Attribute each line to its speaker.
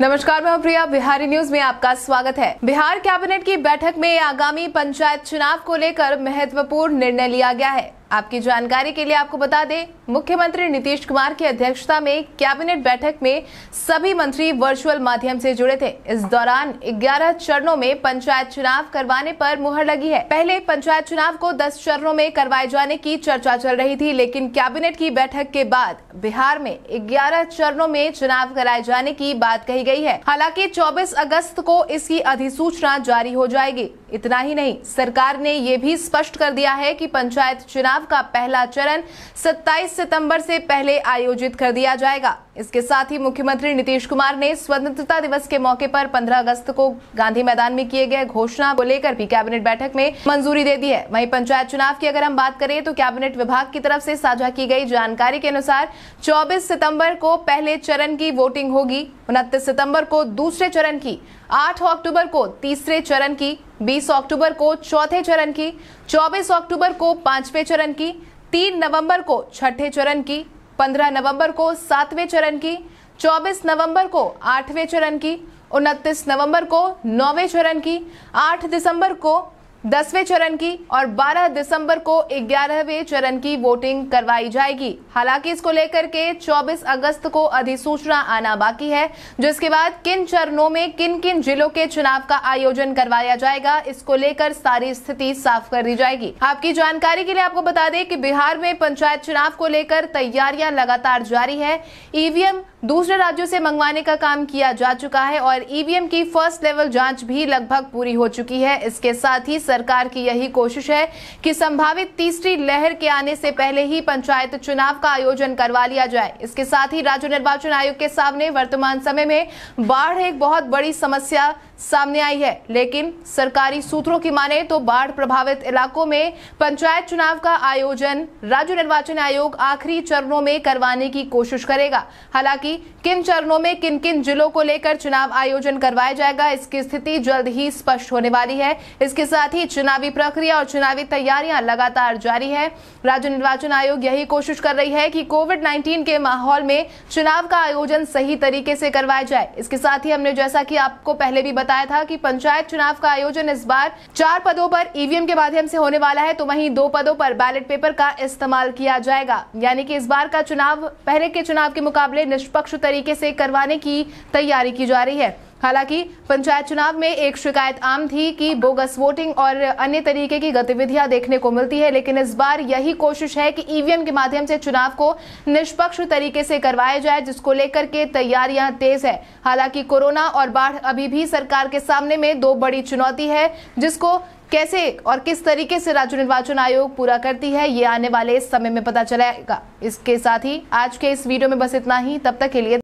Speaker 1: नमस्कार, मैं प्रिया। बिहारी न्यूज़ में आपका स्वागत है। बिहार कैबिनेट की बैठक में आगामी पंचायत चुनाव को लेकर महत्वपूर्ण निर्णय लिया गया है। आपकी जानकारी के लिए आपको बता दें, मुख्यमंत्री नीतीश कुमार की अध्यक्षता में कैबिनेट बैठक में सभी मंत्री वर्चुअल माध्यम से जुड़े थे। इस दौरान 11 चरणों में पंचायत चुनाव करवाने पर मुहर लगी है। पहले पंचायत चुनाव को 10 चरणों में करवाए जाने की चर्चा चल रही थी, लेकिन कैबिनेट की बैठक के बाद बिहार में 11 चरणों में चुनाव कराए जाने की बात कही गई है। हालाँकि 24 अगस्त को इसकी अधिसूचना जारी हो जाएगी। इतना ही नहीं, सरकार ने ये भी स्पष्ट कर दिया है कि पंचायत चुनाव का पहला चरण 27 सितंबर से पहले आयोजित कर दिया जाएगा। इसके साथ ही मुख्यमंत्री नीतीश कुमार ने स्वतंत्रता दिवस के मौके पर 15 अगस्त को गांधी मैदान में किए गए घोषणा को लेकर भी कैबिनेट बैठक में मंजूरी दे दी है। वहीं पंचायत चुनाव की अगर हम बात करें तो कैबिनेट विभाग की तरफ़ से साझा की गई जानकारी के अनुसार 24 सितंबर को पहले चरण की वोटिंग होगी, उनतीस सितंबर को दूसरे चरण की 8 अक्टूबर को तीसरे चरण की 20 अक्टूबर को चौथे चरण की 24 अक्टूबर को पाँचवें चरण की 3 नवंबर को छठे चरण की 15 नवंबर को सातवें चरण की 24 नवंबर को आठवें चरण की 29 नवंबर को नौवें चरण की 8 दिसंबर को दसवें चरण की और 12 दिसंबर को 11वें चरण की वोटिंग करवाई जाएगी। हालाँकि इसको लेकर के 24 अगस्त को अधिसूचना आना बाकी है, जिसके बाद किन चरणों में किन किन जिलों के चुनाव का आयोजन करवाया जाएगा, इसको लेकर सारी स्थिति साफ़ कर दी जाएगी। आपकी जानकारी के लिए आपको बता दें कि बिहार में पंचायत चुनाव को लेकर तैयारियाँ लगातार जारी है। ईवीएम दूसरे राज्यों से मंगवाने का काम किया जा चुका है और ईवीएम की फ़र्स्ट लेवल जाँच भी लगभग पूरी हो चुकी है। इसके साथ ही सरकार की यही कोशिश है कि संभावित तीसरी लहर के आने से पहले ही पंचायत चुनाव का आयोजन करवा लिया जाए। इसके साथ ही राज्य निर्वाचन आयोग के सामने वर्तमान समय में बाढ़ एक बहुत बड़ी समस्या सामने आई है। लेकिन सरकारी सूत्रों की माने तो बाढ़ प्रभावित इलाकों में पंचायत चुनाव का आयोजन राज्य निर्वाचन आयोग आखिरी चरणों में करवाने की कोशिश करेगा। हालाँकि किन चरणों में किन किन जिलों को लेकर चुनाव आयोजन करवाया जाएगा, इसकी स्थिति जल्द ही स्पष्ट होने वाली है। इसके साथ ही चुनावी प्रक्रिया और चुनावी तैयारियाँ लगातार जारी है। राज्य निर्वाचन आयोग यही कोशिश कर रही है कि कोविड नाइन्टीन के माहौल में चुनाव का आयोजन सही तरीके से करवाया जाए। इसके साथ ही हमने जैसा की आपको पहले भी बताया था कि पंचायत चुनाव का आयोजन इस बार चार पदों पर ईवीएम के माध्यम से होने वाला है तो वहीं दो पदों पर बैलेट पेपर का इस्तेमाल किया जाएगा। यानी कि इस बार का चुनाव, पहले के चुनाव के मुकाबले निष्पक्ष तरीके से करवाने की तैयारी की जा रही है। हालाँकि पंचायत चुनाव में एक शिकायत आम थी कि बोगस वोटिंग और अन्य तरीके की गतिविधियाँ देखने को मिलती है, लेकिन इस बार यही कोशिश है कि ईवीएम के माध्यम से चुनाव को निष्पक्ष तरीके से करवाया जाए, जिसको लेकर के तैयारियाँ तेज है। हालाँकि कोरोना और बाढ़ अभी भी सरकार के सामने में दो बड़ी चुनौती है, जिसको कैसे और किस तरीके से राज्य निर्वाचन आयोग पूरा करती है, ये आने वाले समय में पता चलेगा इसके साथ ही आज के इस वीडियो में बस इतना ही। तब तक के लिए